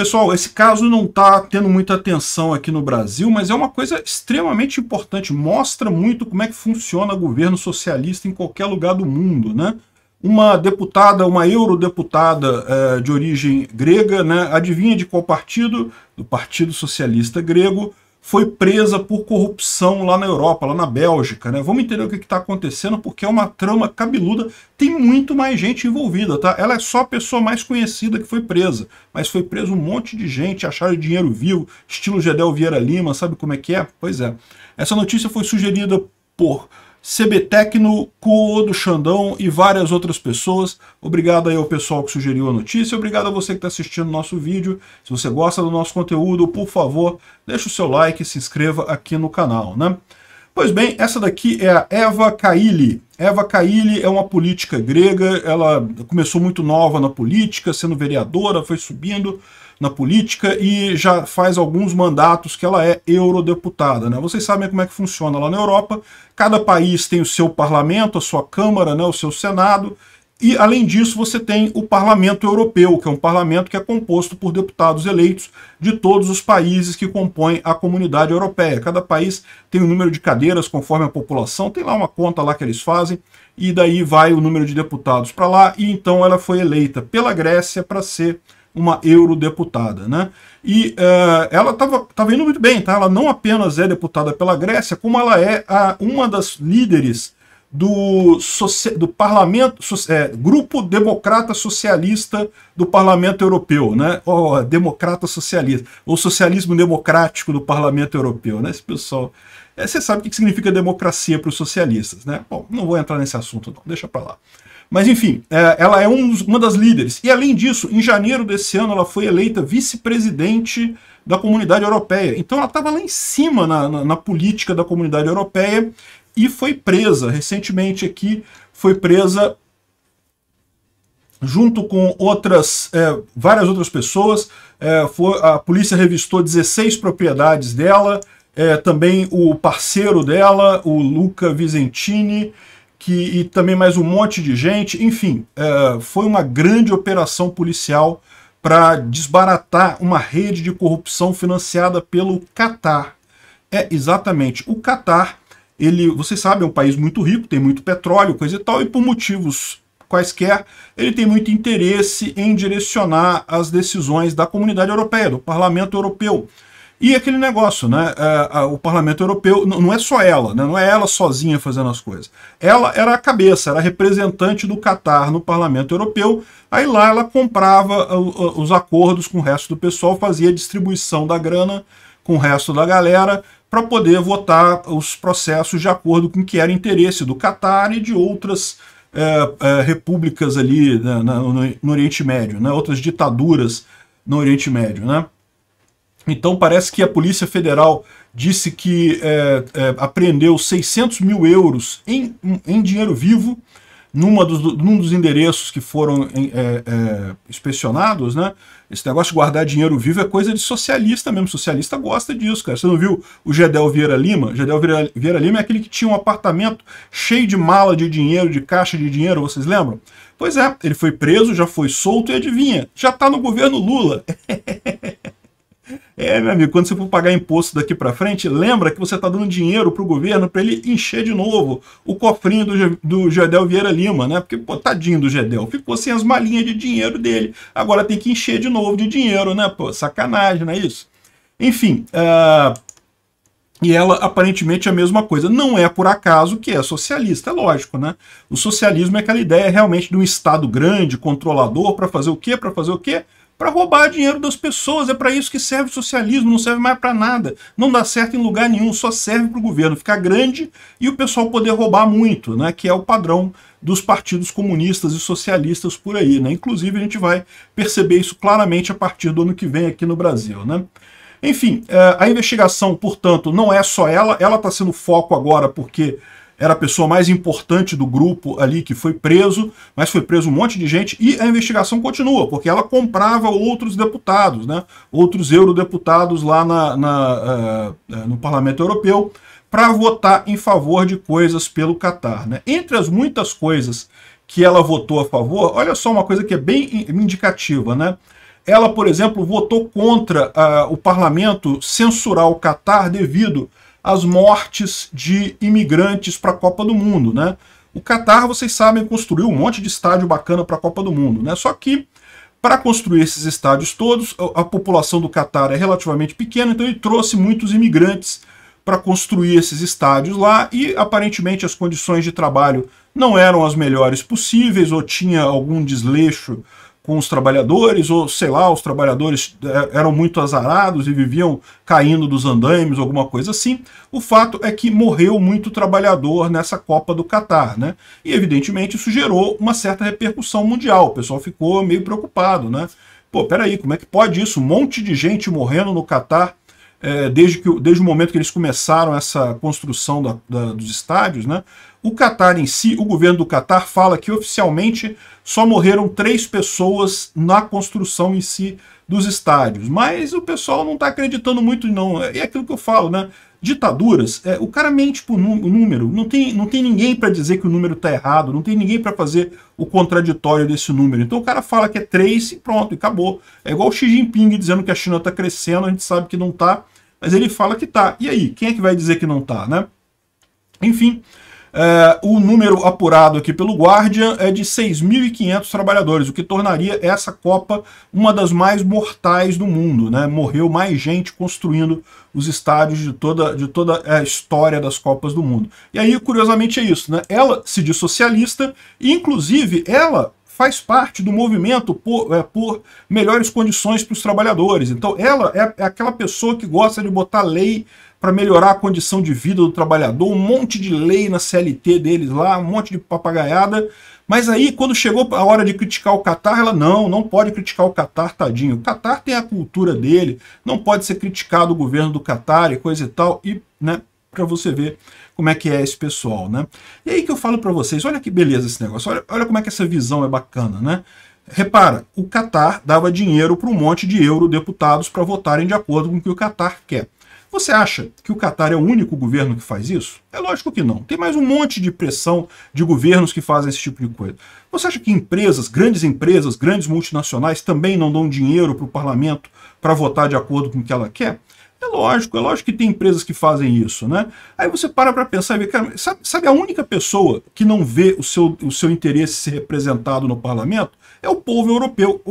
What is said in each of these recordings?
Pessoal, esse caso não está tendo muita atenção aqui no Brasil, mas é uma coisa extremamente importante. Mostra muito como é que funciona governo socialista em qualquer lugar do mundo, né? Uma deputada, uma eurodeputada é, de origem grega, né? Adivinha de qual partido? Do Partido Socialista Grego, foi presa por corrupção lá na Europa, lá na Bélgica, né? Vamos entender o que está acontecendo, porque é uma trama cabeluda, tem muito mais gente envolvida, tá? Ela é só a pessoa mais conhecida que foi presa, mas foi preso um monte de gente, acharam dinheiro vivo, estilo Gedel Vieira Lima, sabe como é que é? Pois é. Essa notícia foi sugerida por CBTecno, Cuo do Xandão e várias outras pessoas. Obrigado aí ao pessoal que sugeriu a notícia, obrigado a você que está assistindo o nosso vídeo. Se você gosta do nosso conteúdo, por favor, deixe o seu like e se inscreva aqui no canal, né? Pois bem, essa daqui é a Eva Kaili. Eva Kaili é uma política grega, ela começou muito nova na política, sendo vereadora, foi subindo, na política e já faz alguns mandatos que ela é eurodeputada. Né? Vocês sabem como é que funciona lá na Europa. Cada país tem o seu parlamento, a sua Câmara, né, o seu Senado, e, além disso, você tem o Parlamento Europeu, que é um parlamento que é composto por deputados eleitos de todos os países que compõem a comunidade europeia. Cada país tem um número de cadeiras conforme a população, tem lá uma conta lá que eles fazem, e daí vai o número de deputados para lá, e então ela foi eleita pela Grécia para ser uma eurodeputada, né? E uh, ela estava indo muito bem, tá? Ela não apenas é deputada pela Grécia, como ela é a, uma das líderes do, do parlamento, é, grupo democrata socialista do Parlamento Europeu, né? Oh, democrata socialista, ou socialismo democrático do Parlamento Europeu, né? Esse pessoal. É, você sabe o que significa democracia para os socialistas, né? Bom, não vou entrar nesse assunto, não, deixa para lá. Mas enfim, é, ela é um, uma das líderes. E além disso, em janeiro desse ano, ela foi eleita vice-presidente da comunidade europeia. Então ela estava lá em cima na, na, na, política da comunidade europeia e foi presa recentemente aqui, foi presa junto com outras é, várias outras pessoas. É, foi, a polícia revistou 16 propriedades dela, é, também o parceiro dela, o Luca Vicentini, que, e também mais um monte de gente. Enfim, é, foi uma grande operação policial para desbaratar uma rede de corrupção financiada pelo Catar. É exatamente o Catar. Ele, vocês sabem, é um país muito rico, tem muito petróleo, coisa e tal, e por motivos quaisquer, ele tem muito interesse em direcionar as decisões da comunidade europeia, do Parlamento Europeu. E aquele negócio, né? É, o Parlamento Europeu não é só ela, né? não é ela sozinha fazendo as coisas. Ela era a cabeça, era a representante do Catar no Parlamento Europeu. Aí lá ela comprava os acordos com o resto do pessoal, fazia a distribuição da grana com o resto da galera para poder votar os processos de acordo com o que era interesse do Catar e de outras é, é, repúblicas ali né, no, no Oriente Médio, né? outras ditaduras no Oriente Médio, né? Então parece que a Polícia Federal disse que é, é, apreendeu 600 mil euros em, em dinheiro vivo numa dos, num dos endereços que foram é, é, inspecionados, né? Esse negócio de guardar dinheiro vivo é coisa de socialista mesmo. Socialista gosta disso, cara. Você não viu o Gedel Vieira Lima? Gedel Vieira, Vieira Lima é aquele que tinha um apartamento cheio de mala de dinheiro, de caixa de dinheiro, vocês lembram? Pois é, ele foi preso, já foi solto e adivinha, já tá no governo Lula. É, meu amigo, quando você for pagar imposto daqui para frente, lembra que você está dando dinheiro para o governo para ele encher de novo o cofrinho do, do Gedel Vieira Lima, né? Porque, pô, tadinho do Gedel, ficou sem as malinhas de dinheiro dele. Agora tem que encher de novo de dinheiro, né? Pô, sacanagem, não é isso? Enfim, uh, e ela aparentemente é a mesma coisa. Não é por acaso que é socialista, é lógico, né? O socialismo é aquela ideia realmente de um Estado grande, controlador, para fazer o quê? Para fazer o quê? para roubar dinheiro das pessoas. É para isso que serve o socialismo, não serve mais para nada. Não dá certo em lugar nenhum, só serve para o governo ficar grande e o pessoal poder roubar muito, né? que é o padrão dos partidos comunistas e socialistas por aí. Né? Inclusive, a gente vai perceber isso claramente a partir do ano que vem aqui no Brasil. Né? Enfim, eh, a investigação, portanto, não é só ela, ela está sendo foco agora porque era a pessoa mais importante do grupo ali que foi preso, mas foi preso um monte de gente e a investigação continua, porque ela comprava outros deputados, né, outros eurodeputados lá na, na uh, no Parlamento Europeu para votar em favor de coisas pelo Catar. Né? Entre as muitas coisas que ela votou a favor, olha só uma coisa que é bem indicativa, né? ela, por exemplo, votou contra uh, o parlamento censurar o Catar devido às mortes de imigrantes para a Copa do Mundo, né? O Catar, vocês sabem, construiu um monte de estádio bacana para a Copa do Mundo, né? Só que para construir esses estádios todos, a população do Catar é relativamente pequena, então ele trouxe muitos imigrantes para construir esses estádios lá e aparentemente as condições de trabalho não eram as melhores possíveis ou tinha algum desleixo com os trabalhadores, ou sei lá, os trabalhadores é, eram muito azarados e viviam caindo dos andaimes, alguma coisa assim. O fato é que morreu muito trabalhador nessa Copa do Catar, né? E evidentemente isso gerou uma certa repercussão mundial. O pessoal ficou meio preocupado, né? Pô, peraí, como é que pode isso? Um monte de gente morrendo no Catar é, desde, que, desde o momento que eles começaram essa construção da, da, dos estádios, né? O Catar em si, o governo do Catar fala que oficialmente só morreram três pessoas na construção em si dos estádios, mas o pessoal não está acreditando muito não. É aquilo que eu falo, né? Ditaduras, é, o cara mente por número, não tem, não tem ninguém para dizer que o número está errado, não tem ninguém para fazer o contraditório desse número. Então o cara fala que é três e pronto, e acabou. É igual o Xi Jinping dizendo que a China está crescendo, a gente sabe que não está, mas ele fala que está. E aí, quem é que vai dizer que não está, né? Enfim, é, o número apurado aqui pelo Guardian é de 6.500 trabalhadores, o que tornaria essa Copa uma das mais mortais do mundo. Né? Morreu mais gente construindo os estádios de toda, de toda a história das Copas do mundo. E aí, curiosamente, é isso. Né? Ela se diz socialista e, inclusive, ela faz parte do movimento por, é, por melhores condições para os trabalhadores. Então, ela é, é aquela pessoa que gosta de botar lei para melhorar a condição de vida do trabalhador, um monte de lei na CLT deles lá, um monte de papagaiada. Mas aí, quando chegou a hora de criticar o Catar, ela não, não pode criticar o Catar, tadinho. O Catar tem a cultura dele, não pode ser criticado o governo do Catar e coisa e tal, e, né, para você ver como é que é esse pessoal, né? E aí que eu falo para vocês, olha que beleza esse negócio, olha, olha como é que essa visão é bacana, né? Repara, o Catar dava dinheiro para um monte de eurodeputados para votarem de acordo com o que o Catar quer. Você acha que o Catar é o único governo que faz isso? É lógico que não. Tem mais um monte de pressão de governos que fazem esse tipo de coisa. Você acha que empresas, grandes empresas, grandes multinacionais também não dão dinheiro para o parlamento para votar de acordo com o que ela quer? É lógico, é lógico que tem empresas que fazem isso, né? Aí você para para pensar e vê, cara, sabe, sabe, a única pessoa que não vê o seu, o seu interesse ser representado no parlamento? É o povo europeu.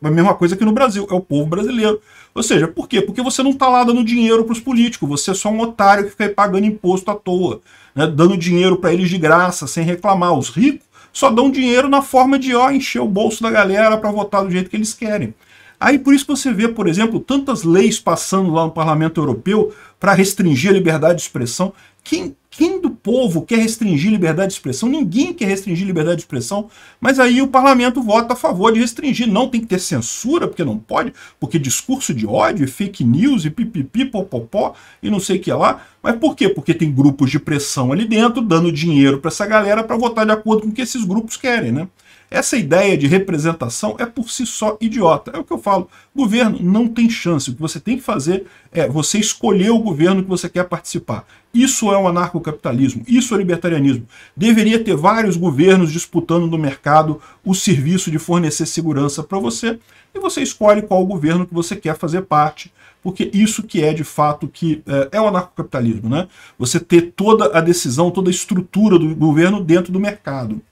A mesma coisa que no Brasil, é o povo brasileiro. Ou seja, por quê? Porque você não está lá dando dinheiro para os políticos, você é só um otário que fica pagando imposto à toa, né? dando dinheiro para eles de graça, sem reclamar. Os ricos só dão dinheiro na forma de ó, encher o bolso da galera para votar do jeito que eles querem. Aí por isso que você vê, por exemplo, tantas leis passando lá no Parlamento Europeu para restringir a liberdade de expressão. Quem, quem do povo quer restringir liberdade de expressão? Ninguém quer restringir liberdade de expressão, mas aí o parlamento vota a favor de restringir. Não tem que ter censura, porque não pode, porque discurso de ódio, fake news e pipipi, popopó e não sei o que lá. Mas por quê? Porque tem grupos de pressão ali dentro, dando dinheiro para essa galera para votar de acordo com o que esses grupos querem, né? Essa ideia de representação é por si só idiota. É o que eu falo. Governo não tem chance. O que você tem que fazer é você escolher o governo que você quer participar. Isso é o anarcocapitalismo, isso é libertarianismo. Deveria ter vários governos disputando no mercado o serviço de fornecer segurança para você e você escolhe qual governo que você quer fazer parte, porque isso que é de fato que é, é o anarcocapitalismo, né? Você ter toda a decisão, toda a estrutura do governo dentro do mercado.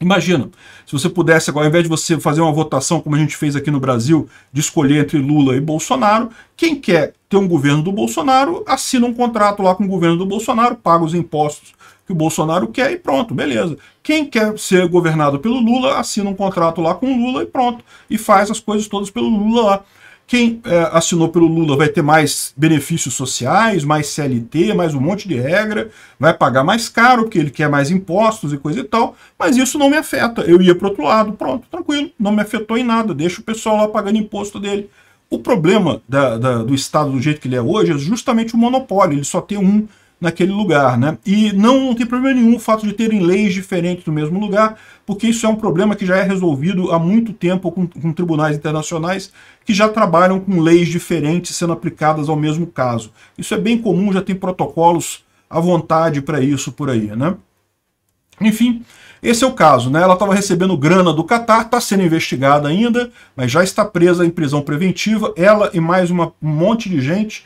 Imagina, se você pudesse agora, ao invés de você fazer uma votação, como a gente fez aqui no Brasil, de escolher entre Lula e Bolsonaro, quem quer ter um governo do Bolsonaro, assina um contrato lá com o governo do Bolsonaro, paga os impostos que o Bolsonaro quer e pronto, beleza. Quem quer ser governado pelo Lula, assina um contrato lá com o Lula e pronto. E faz as coisas todas pelo Lula lá. Quem é, assinou pelo Lula vai ter mais benefícios sociais, mais CLT, mais um monte de regra, vai pagar mais caro, porque ele quer mais impostos e coisa e tal, mas isso não me afeta. Eu ia para outro lado, pronto, tranquilo, não me afetou em nada, deixa o pessoal lá pagando imposto dele. O problema da, da, do Estado do jeito que ele é hoje é justamente o monopólio, ele só tem um naquele lugar, né? E não, não tem problema nenhum o fato de terem leis diferentes no mesmo lugar, porque isso é um problema que já é resolvido há muito tempo com, com tribunais internacionais que já trabalham com leis diferentes sendo aplicadas ao mesmo caso. Isso é bem comum, já tem protocolos à vontade para isso por aí, né? Enfim, esse é o caso, né? Ela estava recebendo grana do Catar, está sendo investigada ainda, mas já está presa em prisão preventiva, ela e mais uma, um monte de gente.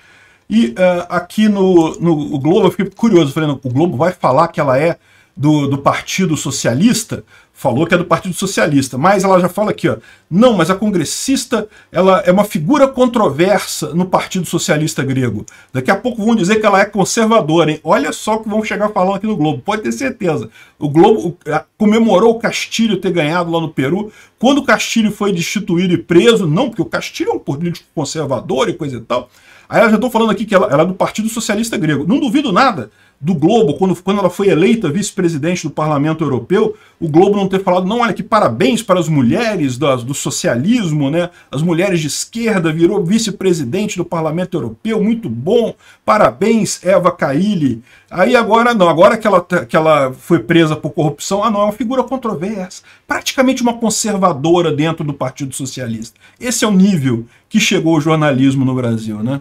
E uh, aqui no, no Globo, eu fiquei curioso, falando, o Globo vai falar que ela é do, do Partido Socialista? falou que é do Partido Socialista, mas ela já fala aqui, ó, não, mas a congressista ela é uma figura controversa no Partido Socialista grego. Daqui a pouco vão dizer que ela é conservadora, hein? Olha só o que vão chegar falando aqui no Globo, pode ter certeza. O Globo comemorou o Castilho ter ganhado lá no Peru. Quando o Castilho foi destituído e preso, não, porque o Castilho é um político conservador e coisa e tal. Aí ela já estou falando aqui que ela, ela é do Partido Socialista grego. Não duvido nada do Globo, quando, quando ela foi eleita vice-presidente do Parlamento Europeu, o Globo não ter falado, não, olha que parabéns para as mulheres do, do socialismo, né? As mulheres de esquerda virou vice-presidente do Parlamento Europeu, muito bom, parabéns, Eva Kaili. Aí agora não, agora que ela, que ela foi presa por corrupção, ah não, é uma figura controversa, praticamente uma conservadora dentro do Partido Socialista. Esse é o nível que chegou o jornalismo no Brasil, né?